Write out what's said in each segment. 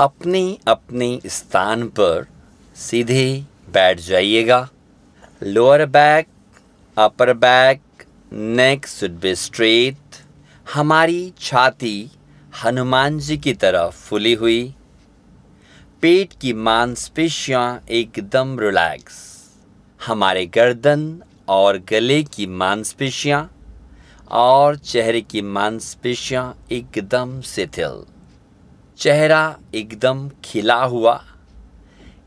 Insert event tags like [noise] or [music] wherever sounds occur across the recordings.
अपने अपने स्थान पर सीधे बैठ जाइएगा। Lower back upper back neck should be straight हमारी छाती हनुमान जी की तरह फुली हुई। पेट की मांसपेशियाँ एकदम रिलैक्स हमारे गर्दन और गले की मांसपेशियाँ और चेहरे की मांसपेशियाँ एकदम शिथिल। चेहरा एकदम खिला हुआ।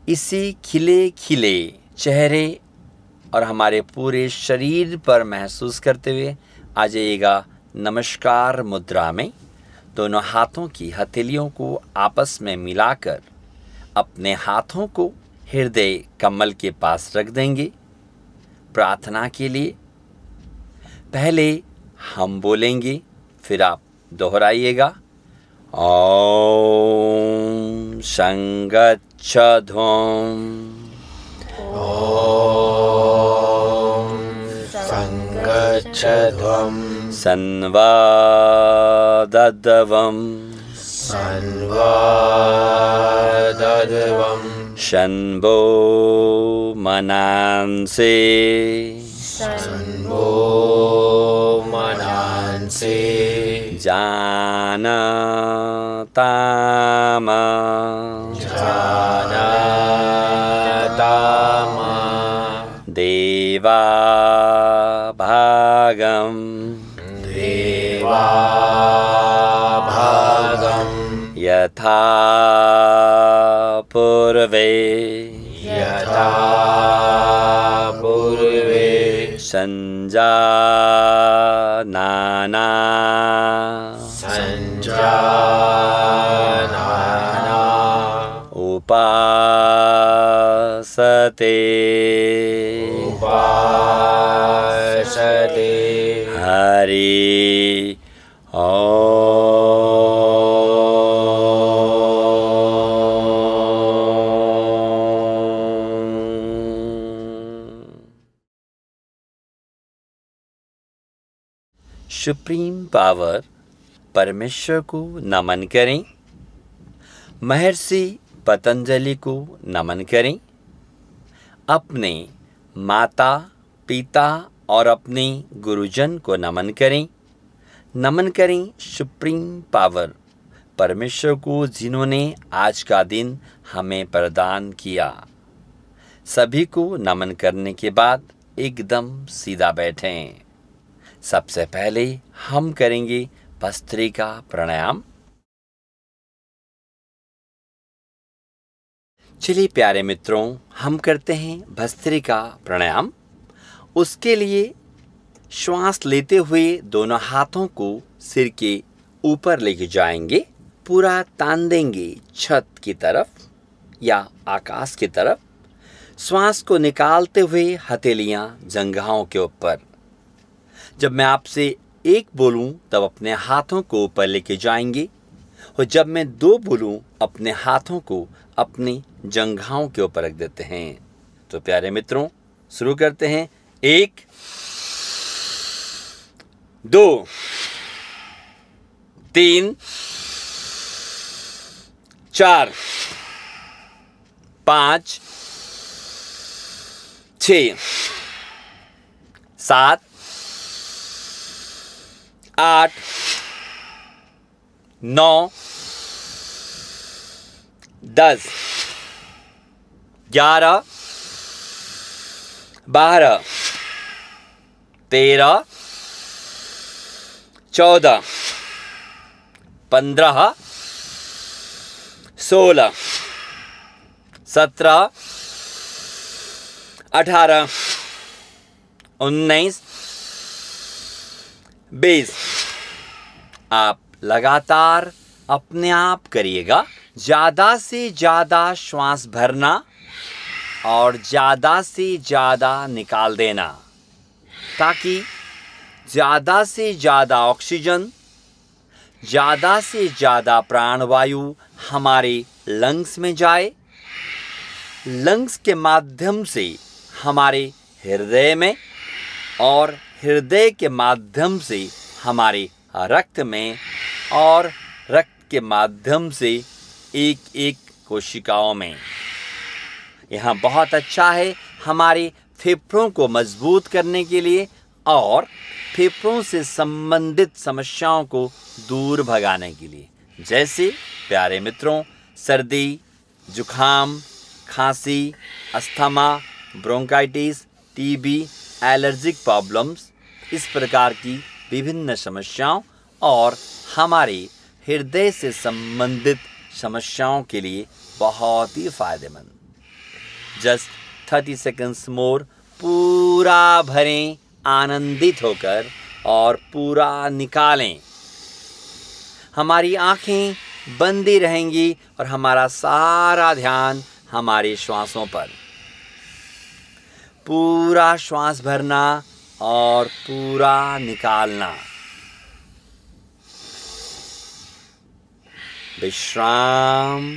इसी खिले खिले चेहरे और हमारे पूरे शरीर पर महसूस करते हुए आ जाइएगा नमस्कार मुद्रा में। दोनों हाथों की हथेलियों को आपस में मिलाकर अपने हाथों को हृदय कमल के पास रख देंगे। प्रार्थना के लिए पहले हम बोलेंगे, फिर आप दोहराइएगा। ॐ सङ्गध्वं सङ्गच्छध्वं शन्वा दधवं शन्भो दधवं शन्भो मनान्सिो जा जानतामा जानतामा देवा भागम देवा भागं यथा पूर्वे। यथा पूर्वे। सञ्जानाना सञ्जानाना उपासते। उपासते। हरि सुप्रीम पावर परमेश्वर को नमन करें। महर्षि पतंजलि को नमन करें। अपने माता, पिता और अपने गुरुजन को नमन करें। नमन करें सुप्रीम पावर, परमेश्वर को जिन्होंने आज का दिन हमें प्रदान किया। सभी को नमन करने के बाद एकदम सीधा बैठें। सबसे पहले हम करेंगे भस्त्रिका प्राणायाम। चलिए प्यारे मित्रों, हम करते हैं भस्त्रिका प्राणायाम। उसके लिए श्वास लेते हुए दोनों हाथों को सिर के ऊपर लेके जाएँगे, पूरा तान देंगे छत की तरफ़ या आकाश की तरफ़। श्वास को निकालते हुए हथेलियाँ जंघाओं के ऊपर। जब मैं आपसे एक बोलूँ, तब अपने हाथों को ऊपर लेके जाएँगे। और जब मैं दो बोलूँ, अपने हाथों को अपनी जंघाओं के ऊपर रख देते हैं। तो प्यारे मित्रों, शुरू करते हैं। एक, दो, तीन, चार, पाँच, छ, सात आठ नौ दस ग्यारह बारह तेरह चौदह पंद्रह सोलह सत्रह अठारह उन्नीस बीस। आप लगातार अपने आप करिएगा। ज़्यादा से ज़्यादा श्वास भरना और ज़्यादा से ज़्यादा निकाल देना, ताकि ज़्यादा से ज़्यादा ऑक्सीजन, ज़्यादा से ज़्यादा प्राणवायु हमारे लंग्स में जाए। लंग्स के माध्यम से हमारे हृदय में और हृदय के माध्यम से हमारे रक्त में और रक्त के माध्यम से एक एक कोशिकाओं में। यहाँ बहुत अच्छा है हमारे फेफड़ों को मज़बूत करने के लिए और फेफड़ों से संबंधित समस्याओं को दूर भगाने के लिए। जैसे प्यारे मित्रों, सर्दी जुखाम खांसी, asthma, bronchitis, TB, allergic problems इस प्रकार की विभिन्न समस्याओं और हमारे हृदय से संबंधित समस्याओं के लिए बहुत ही फ़ायदेमंद। जस्ट थर्टी सेकेंड्स मोर पूरा भरें, आनंदित होकर और पूरा निकालें। हमारी आँखें बंदी रहेंगी और हमारा सारा ध्यान हमारे श्वासों पर। पूरा श्वास भरना और पूरा निकालना। विश्राम,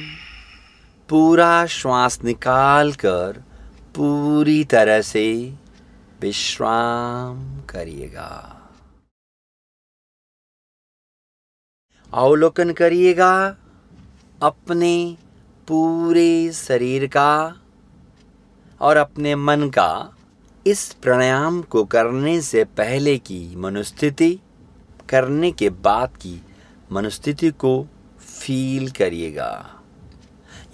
पूरा श्वास निकाल कर पूरी तरह से विश्राम करिएगा। अवलोकन करिएगा अपने पूरे शरीर का और अपने मन का। इस प्राणायाम को करने से पहले की मनुस्थिति, करने के बाद की मनुस्थिति को फील करिएगा।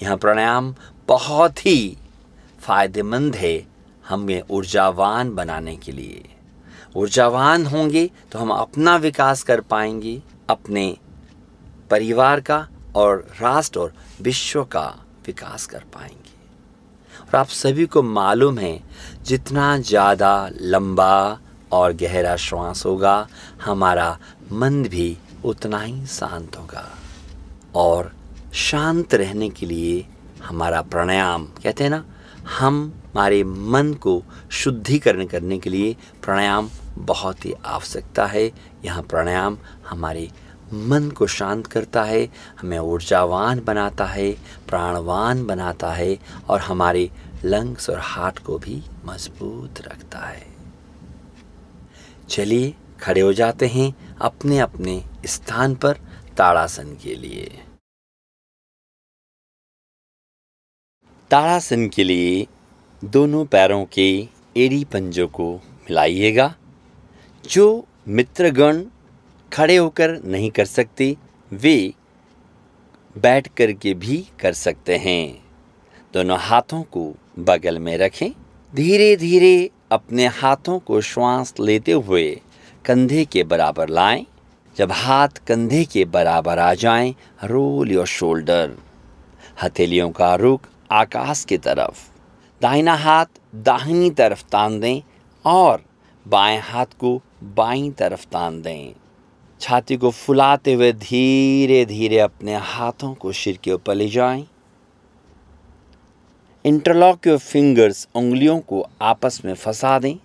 यह प्राणायाम बहुत ही फ़ायदेमंद है हमें ऊर्जावान बनाने के लिए। ऊर्जावान होंगे तो हम अपना विकास कर पाएँगे, अपने परिवार का और राष्ट्र और विश्व का विकास कर पाएँगे। और आप सभी को मालूम है, जितना ज़्यादा लंबा और गहरा श्वास होगा, हमारा मन भी उतना ही शांत होगा। और शांत रहने के लिए हमारा प्राणायाम, कहते हैं ना, हम हमारे मन को शुद्धिकरण करने के लिए प्राणायाम बहुत ही आवश्यकता है। यह प्राणायाम हमारे मन को शांत करता है, हमें ऊर्जावान बनाता है, प्राणवान बनाता है और हमारे लंग्स और हार्ट को भी मज़बूत रखता है। चलिए, खड़े हो जाते हैं अपने अपने स्थान पर ताड़ासन के लिए। ताड़ासन के लिए दोनों पैरों के एड़ी पंजों को मिलाइएगा। जो मित्रगण खड़े होकर नहीं कर सकते वे बैठ कर के भी कर सकते हैं। दोनों हाथों को बगल में रखें। धीरे धीरे अपने हाथों को श्वास लेते हुए कंधे के बराबर लाएँ। जब हाथ कंधे के बराबर आ जाएँ, रोल योर शोल्डर। हथेलियों का रुख आकाश की तरफ़। दाहिना हाथ दाहिनी तरफ़ तान दें और बाएँ हाथ को बाईं तरफ़ तान दें। छाती को फुलाते हुए धीरे धीरे अपने हाथों को सिर के ऊपर ले जाएँ। इंटरलॉक योर फिंगर्स उंगलियों को आपस में फंसा दें।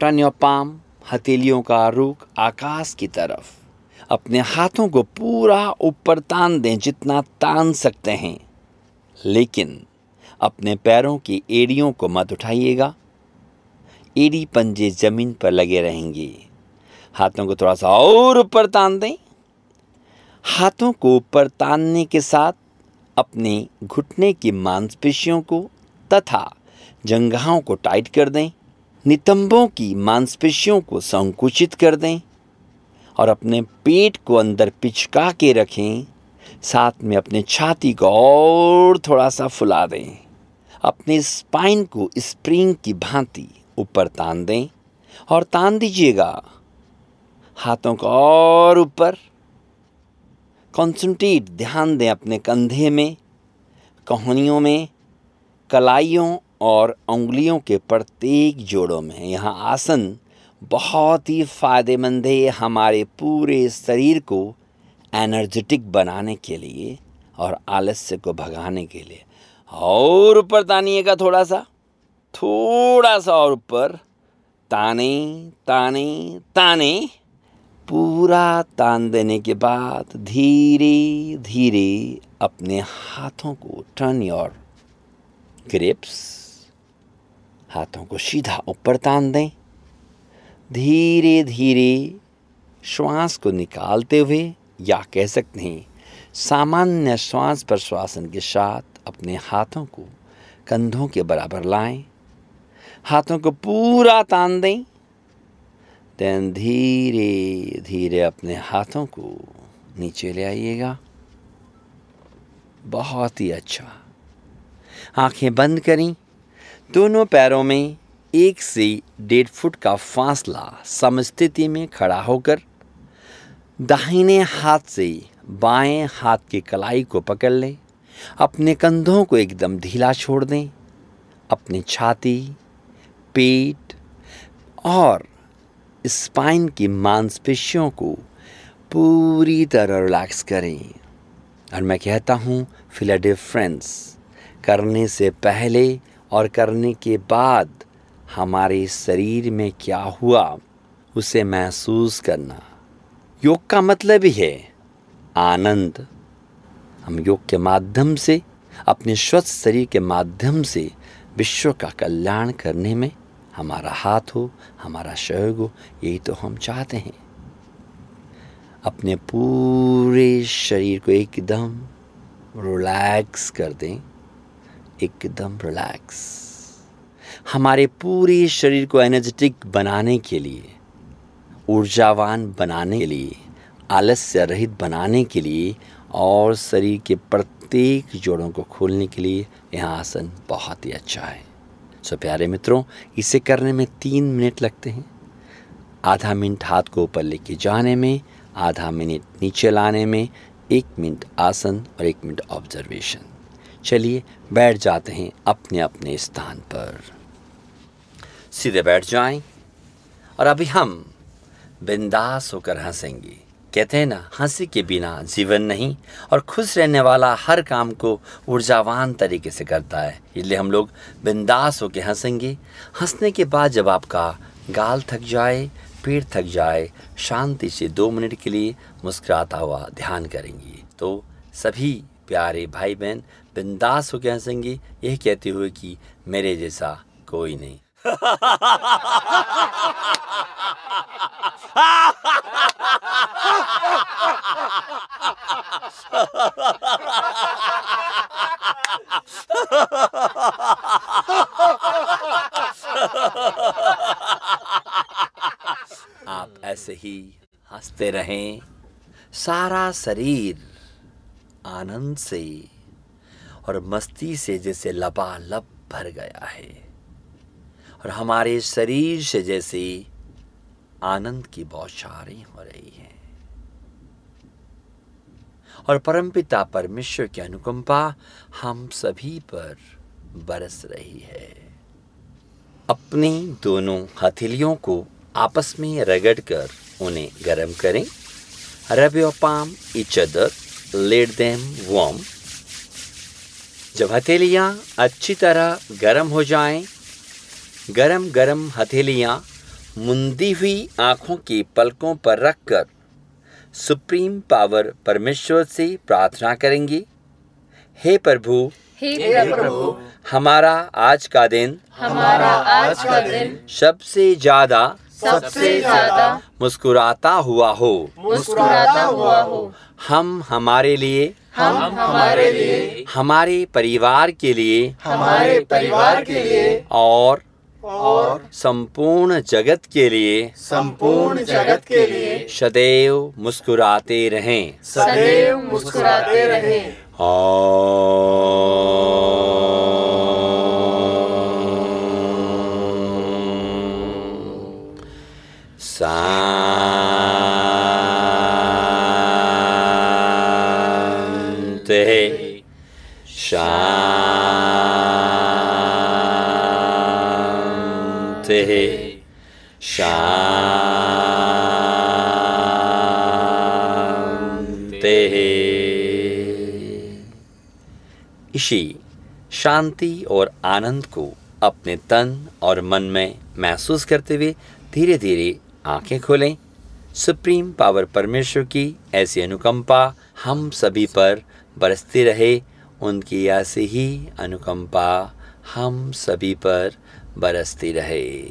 टर्न योर पाम हथेलियों का रुख आकाश की तरफ़। अपने हाथों को पूरा ऊपर तान दें जितना तान सकते हैं। लेकिन अपने पैरों की एड़ियों को मत उठाइएगा। एड़ी पंजे ज़मीन पर लगे रहेंगे। हाथों को थोड़ा सा और ऊपर तान दें। हाथों को ऊपर तानने के साथ अपने घुटने की मांसपेशियों को तथा जंघाओं को टाइट कर दें। नितंबों की मांसपेशियों को संकुचित कर दें और अपने पेट को अंदर पिचका के रखें। साथ में अपने छाती को और थोड़ा सा फुला दें। अपने स्पाइन को स्प्रिंग की भांति ऊपर तान दें और तान दीजिएगा। हाथों को और ऊपर। कॉन्सेंट्रेट ध्यान दें अपने कंधे में, कहानियों में, कलाइयों और उंगलियों के प्रत्येक जोड़ों में। यहाँ आसन बहुत ही फ़ायदेमंद है हमारे पूरे शरीर को एनर्जेटिक बनाने के लिए और आलस्य को भगाने के लिए। और ऊपर तानिएगा थोड़ा सा थोड़ा सा और ऊपर। ताने ताने ताने। पूरा तान देने के बाद धीरे धीरे अपने हाथों को टर्न योर ग्रिप्स हाथों को सीधा ऊपर तान दें। धीरे धीरे श्वास को निकालते हुए, या कह सकते हैं, सामान्य श्वास प्रश्वासन के साथ अपने हाथों को कंधों के बराबर लाएँ। हाथों को पूरा तान दें। देन धीरे धीरे अपने हाथों को नीचे ले आइएगा। बहुत ही अच्छा। आँखें बंद करें। दोनों पैरों में एक से डेढ़ फुट का फासला समस्थिति में खड़ा होकर दाहिने हाथ से बाएँ हाथ की कलाई को पकड़ लें। अपने कंधों को एकदम ढीला छोड़ दें। अपनी छाती, पेट और स्पाइन की मांसपेशियों को पूरी तरह रिलैक्स करें। और मैं कहता हूँ फिल डिफरेंस करने से पहले और करने के बाद हमारे शरीर में क्या हुआ, उसे महसूस करना। योग का मतलब ही है आनंद। हम योग के माध्यम से, अपने स्वस्थ शरीर के माध्यम से विश्व का कल्याण करने में हमारा हाथ हो, हमारा सहयोग हो, यही तो हम चाहते हैं। अपने पूरे शरीर को एकदम रिलैक्स कर दें। एकदम रिलैक्स हमारे पूरे शरीर को एनर्जेटिक बनाने के लिए, ऊर्जावान बनाने के लिए, आलस्य रहित बनाने के लिए और शरीर के प्रत्येक जोड़ों को खोलने के लिए यह आसन बहुत ही अच्छा है। सो प्यारे मित्रों, इसे करने में तीन मिनट लगते हैं। आधा मिनट हाथ को ऊपर लेके जाने में, आधा मिनट नीचे लाने में, एक मिनट आसन और एक मिनट ऑब्जर्वेशन चलिए, बैठ जाते हैं अपने अपने स्थान पर। सीधे बैठ जाएँ और अभी हम बिंदास होकर हंसेंगे। कहते हैं ना, हँसी के बिना जीवन नहीं और खुश रहने वाला हर काम को ऊर्जावान तरीके से करता है। इसलिए हम लोग बिंदास होकर हंसेंगे। हंसने के बाद जब आपका गाल थक जाए, पेट थक जाए, शांति से दो मिनट के लिए मुस्कुराता हुआ ध्यान करेंगे तो सभी प्यारे भाई बहन बिंदास होकर हंसेंगे। यही कहते हुए कि मेरे जैसा कोई नहीं। [laughs] आप ऐसे ही हँसते रहें। सारा शरीर आनंद से और मस्ती से जैसे लबालब भर गया है। और हमारे शरीर से जैसे आनंद की बौछारें हो रही हैं। और परमपिता परमेश्वर की अनुकंपा हम सभी पर बरस रही है। अपनी दोनों हथेलियों को आपस में रगड़कर उन्हें गर्म करें। Rub your palm each other let them warm जब हथेलियाँ अच्छी तरह गर्म हो जाएँ, गरम गरम हथेलियाँ मुंदी हुई आँखों की पलकों पर रखकर सुप्रीम पावर परमेश्वर से प्रार्थना करेंगी। हे प्रभु हे प्रभु हमारा आज का दिन हमारा आज का दिन सबसे ज़्यादा सबसे ज़्यादा मुस्कुराता हुआ हो। मुस्कुराता हुआ हो। हम हमारे लिए हम हमारे लिए हमारे परिवार के लिए हमारे परिवार के लिए और और संपूर्ण जगत के लिए संपूर्ण जगत के लिए सदैव मुस्कुराते रहें सदैव मुस्कुराते रहें शांति शांति शांति इसी शांति और आनंद को अपने तन और मन में महसूस करते हुए धीरे धीरे आँखें खोलें। सुप्रीम पावर परमेश्वर की ऐसी अनुकंपा हम सभी पर बरसती रहे। उनकी ऐसी ही अनुकंपा हम सभी पर बरसती रहे।